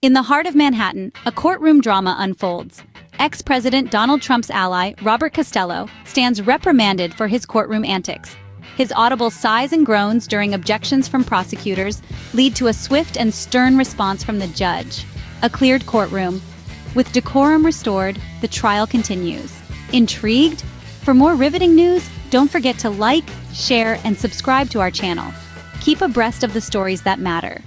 In the heart of Manhattan, a courtroom drama unfolds. Ex President Donald Trump's ally, Robert Costello, stands reprimanded for his courtroom antics. His audible sighs and groans during objections from prosecutors lead to a swift and stern response from the judge. A cleared courtroom. With decorum restored, the trial continues. Intrigued? For more riveting news, don't forget to like, share, and subscribe to our channel. Keep abreast of the stories that matter.